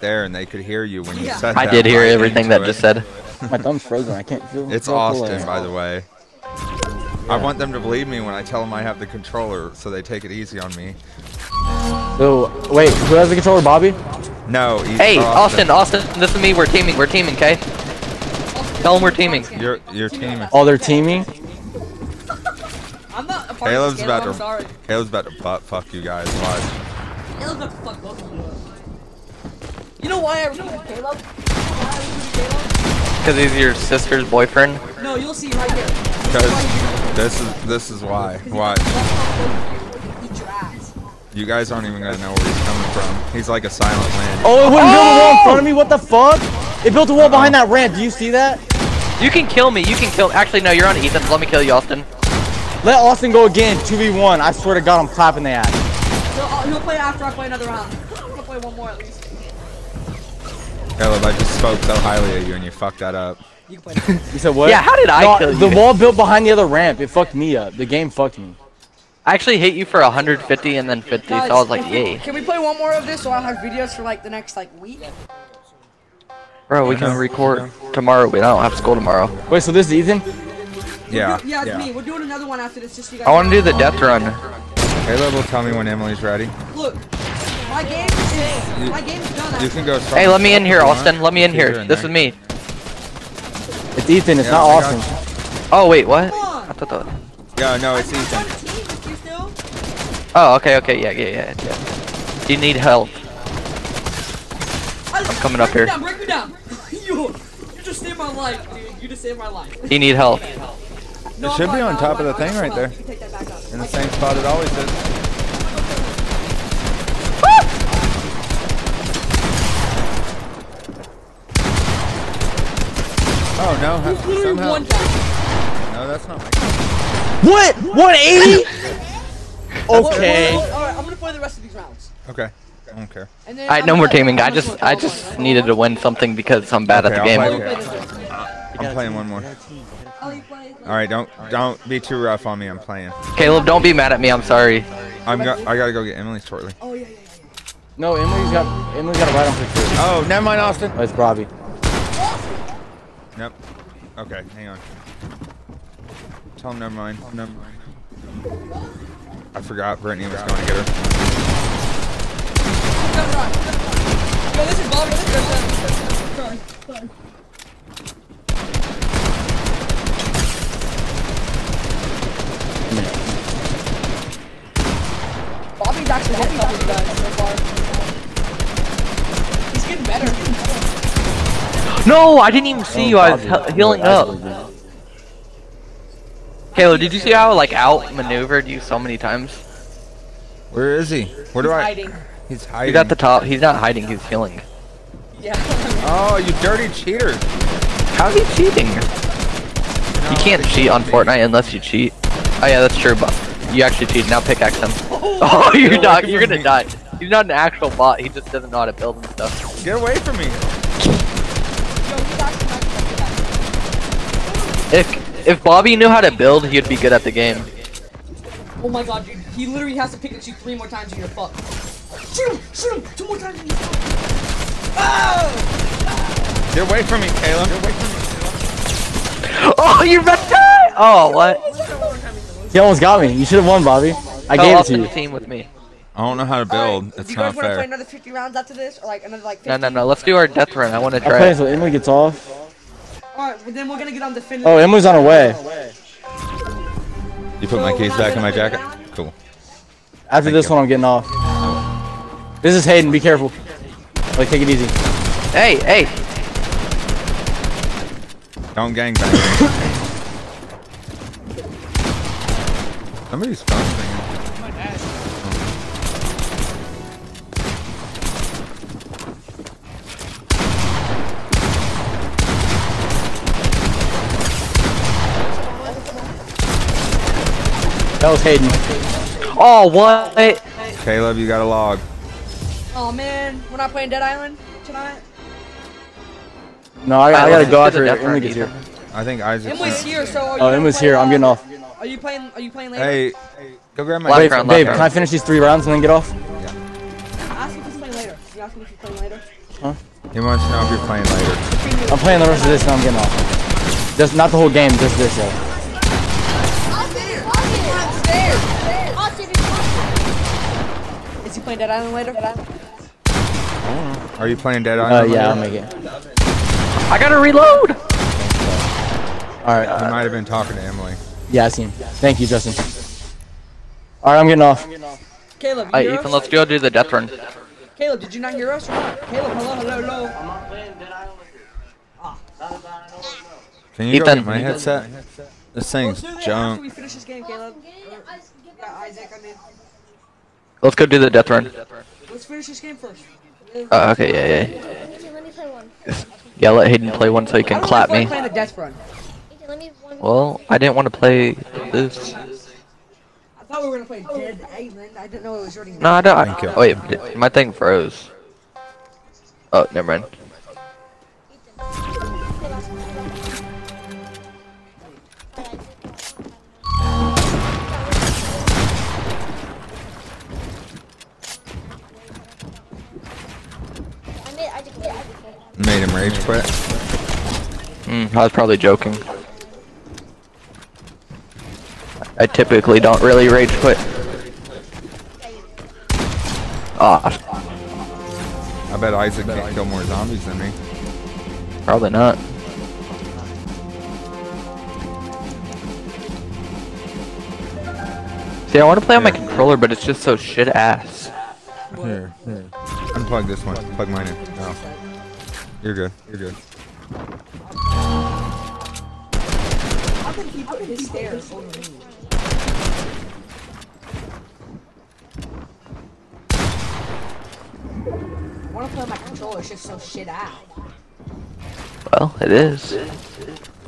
there and they could hear you when you Yeah. said I that did hear right everything that it. just said. My thumb's frozen. I can't feel. It's Austin, by the way. I want them to believe me when I tell them I have the controller, so they take it easy on me. So wait, who has the controller, Bobby? No, he's Hey, Austin, Austin, this is me. We're teaming. We're teaming, okay? Tell them we're teaming. You're you're teaming. Oh, they're teaming. I'm not a part Caleb's of this, about Caleb, I'm to sorry. Caleb's about to butt fuck you guys. Watch. Caleb's about to fuck both of you know why I recruited Caleb? Why I recruited Caleb? Because he's your sister's boyfriend. No, you'll see right here. Because this is this is why. Watch. Eat your. You guys aren't even gonna know where he's coming from. He's like a silent land. Oh, it wouldn't build a wall in front of me. What the fuck? It built a wall behind that ramp. Do you see that? You can kill me. You can kill. Actually, no, you're on Ethan. Let me kill you, Austin. Let Austin go again. 2v1. I swear to God, I'm clapping the ass. He'll, uh, he'll play after I play another round. He'll play one more at least. Caleb, I just spoke so highly of you and you fucked that up. You can play. You said what? Yeah, how did I No, kill The wall built behind the other ramp. It fucked me up. The game fucked me. I actually hit you for 150 and then 50, so I was like, yay. Can we play one more of this so I'll have videos for like the next like week? Bro, we can record tomorrow. We don't have school tomorrow. Wait, so this is Ethan? Yeah. Do- yeah, it's yeah. me. We're doing another one after this just so you guys I want to do the death run. Caleb will tell me when Emily's ready. Look, my game is my game's done. You can go. Hey, let me in here, if you want. Austin. Let me in here. in This there. is me. It's Ethan. It's Yeah, not Austin. Oh, wait, what? Come. I thought that Yeah, no, it's Are you on Ethan. a team with you still? Oh, okay, okay, yeah, yeah, yeah, yeah. Do you need help? I'm coming up here. Me down, break me down. you, you just saved my life, dude. You just saved my life. Do you need help? No, It I'm should be fine, on I'm top of the thing right there. You can take that back up. In the same spot it always is. Oh no! ha- Literally Somehow. one tap. No, that's not my. What? 180? okay. Alright, I'm gonna play the rest of these rounds. Okay. I don't care. And then I I'm no more gonna- teaming. I'm I gonna just I just needed to win something because I'm bad Okay, at the game. play- I'll play this one. I'm playing one more. You play- All right, don't don't be too rough on me. I'm playing. Caleb, don't be mad at me. I'm sorry. I'm go I gotta go get Emily shortly. Oh yeah, yeah, yeah. No, Emily's got Emily's got a ride on picture. Oh, never mind, Austin. Oh, it's Bobby. Nope. Okay, hang on. Tell him never mind. Never mind. I forgot Brittany was going to get her. Go, run. Yo, this is Bobby. Sorry, sorry. Bobby's actually hitting some of you guys so far. He's getting better. No, I didn't even see you. I was he- healing No, up. actually, dude. Caleb, did you see how I, like outmaneuvered you so many times? Where is he? Where do He's I? hiding. He's hiding. He's at the top. He's not hiding. He's healing. Yeah. Oh, you dirty cheater! How's he cheating? You can't cheat on Fortnite unless you cheat. Oh yeah, that's true. But you actually cheat. Now pickaxe him. Oh, you're Get not. You're gonna me. die. He's not an actual bot. He just doesn't know how to build and stuff. Get away from me! Yo, he's actually not gonna do that. If if Bobby knew how to build, he'd be good at the game. Oh my god, dude. He literally has to pick at you three more times and you're fucked. Shoot him! Shoot him! Two more times and he's fucked. Ah! Oh! Get away from me, Caleb! Get away from me. Oh, you're about to die! Oh, what? He almost got me. You should have won, Bobby. I Tell gave it Austin to to you. team with me. I don't know how to build. Alright, it's do you guys not wanna play another 50 rounds after this? Or like another like 50? No, no, no. Let's do our death run. I want to try. play it. until Emily gets off. Alright, well then we're gonna get on definitive. Oh, Emily's on her way. You put my keys back in my jacket? Cool. After Thank this you. one, I'm getting off. This is Hayden. Be careful. Like, take it easy. Hey, hey. Don't gangbang. Somebody's phone That was Hayden. Oh, what? Caleb, you got a log. Oh man, we're not playing Dead Island tonight. No, I, I Alright, gotta let's go after the death Emily gets here. I think Isaac's. Emily's here, so are you Oh, gonna Emily's play, here. I'm uh, getting off. Are you playing? Are you playing later? Hey, go grab my. Last Babe, round, babe, can I finish these three rounds and then get off? Yeah. Ask if he's playing later. You ask him if he's playing later. Huh? He wants to know if you're playing later. I'm playing the rest of this and I'm getting off. Just not the whole game, just this though. Is he playing Dead Island later? Are you playing Dead Uh, Island? yeah, I'll later? make it. I gotta reload. Alright, He might have been talking to Emily. yeah, I see him. Thank you, Justin. Alright, I'm getting off. Caleb, you Alright, Ethan, us? let's go do the death run. Caleb, did you not hear us or not? Caleb, hello, hello, hello. I'm not playing Dead Island later. Ah. Can you Ethan. get my headset? This thing's Let's do after junk. we finish this game, Caleb. Yeah, Isaac, I mean, Let's go do the death run. let's finish this game first. Uh, okay, yeah, yeah. Ethan, let me play one. Yeah, let Hayden play one so he can clap me. playing the death run. Ethan, let me one. Well, I didn't want to play this. I thought we were gonna play Dead Island. I didn't know it was already. No, I don't. Thank you. I, wait, my thing froze. Oh, never mind. Made. I just. I just Made him rage quit. Mm, I was probably joking. I typically don't really rage quit. Ah, I bet Isaac can't kill more zombies than me. probably not. See, I want to play on my controller, but it's just so shit ass. Here, here. Unplug this one. Plug mine in. No. You're good. You're good. How can he put his stairs over me? I wanna play my controller, it's just so shit out. Well, it is. It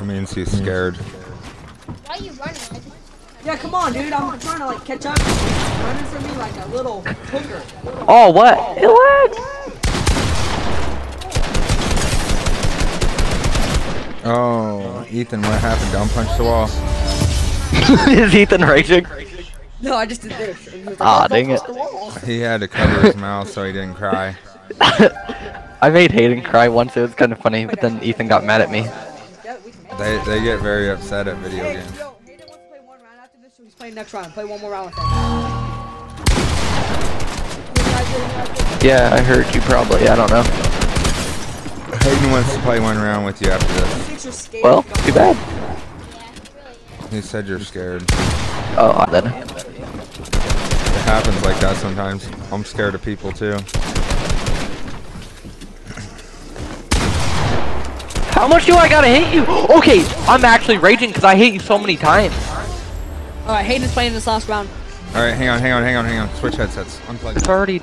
means he's scared. Why are you running? I just, Yeah, come on, dude. I'm trying to like catch up. Running for me like a little hooker. Oh, what? It lagged. Oh, Ethan, what happened? Don't punch the wall. is Ethan raging? No, I just did this. and he was like, "Oh, dang it. touch the wall." He had to cover his mouth so he didn't cry. I made Hayden cry once. It was kind of funny, but then Ethan got mad at me. Yeah, we can make it. They they get very upset at video games. Next round. Play one more round with him. Yeah, I heard you probably. I don't know. Hayden wants to play one round with you after this. He thinks you're scared. Well, Go. too bad. He said you're scared. Oh, then. It happens like that sometimes. I'm scared of people too. How much do I gotta hit you? Okay, I'm actually raging because I hit you so many times. Alright, Hayden's playing this last round. All right, hang on, hang on, hang on, hang on. Switch headsets. Unplug. It's already.